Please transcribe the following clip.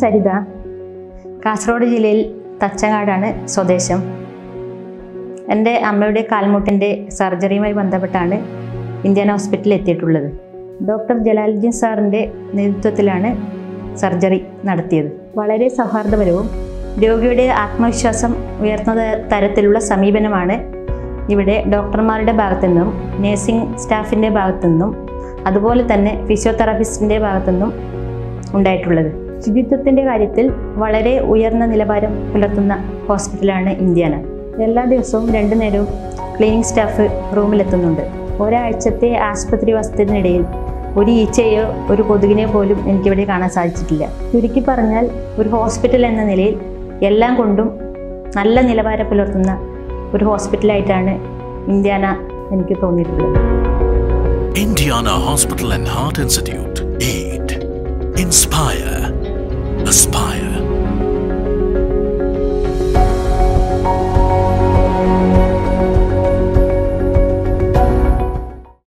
സരിത കാസർഗോഡ് ജില്ലയിൽ തച്ചങ്ങാടാണ് സ്വദേശം. എന്റെ അമ്മയുടെ കാൽമുട്ടിന്റെ സർജറിയുമായി ബന്ധപ്പെട്ടാണ് ഇന്ത്യൻ ഹോസ്പിറ്റലിൽ എത്തിയിട്ടുള്ളത്. ഡോക്ടർ ജലാലുദ്ദീൻ സാറിന്റെ നേതൃത്വത്തിലാണ് സർജറി നടത്തിയത്. വളരെ സൗഹാർദ്ദപരവും രോഗിയുടെ ആത്മവിശ്വാസം ഉയർത്തുന്ന തരത്തിലുള്ള സമീപനമാണ് ഇവിടെ ഡോക്ടർമാരുടെ ഭാഗത്തു നിന്നും നേഴ്സിംഗ് സ്റ്റാഫിന്റെ ഭാഗത്തു നിന്നും അതുപോലെ തന്നെ ഫിസിയോതെറാപ്പിസ്റ്റിന്റെ ഭാഗത്തു നിന്നും ഉണ്ടായിട്ടുള്ളത്. ശുചിത്വത്തിന്റെ കാര്യത്തിൽ വളരെ ഉയർന്ന നിലവാരം പുലർത്തുന്ന ഹോസ്പിറ്റലാണ് ഇന്ത്യാന. എല്ലാ ദിവസവും രണ്ടു നേരവും ക്ലീനിങ് സ്റ്റാഫ് റൂമിലെത്തുന്നുണ്ട്. ഒരാഴ്ചത്തെ ആശുപത്രി വസത്തിനിടയിൽ ഒരു ഈച്ചയോ ഒരു കൊതുകിനെ പോലും എനിക്കിവിടെ കാണാൻ സാധിച്ചിട്ടില്ല. ചുരുക്കി പറഞ്ഞാൽ ഒരു ഹോസ്പിറ്റൽ എന്ന നിലയിൽ എല്ലാം കൊണ്ടും നല്ല നിലവാരം പുലർത്തുന്ന ഒരു ഹോസ്പിറ്റലായിട്ടാണ് ഇന്ത്യാന എനിക്ക് തോന്നിയിട്ടുള്ളത്. Indiana hospital and heart institute Aid. Aspire.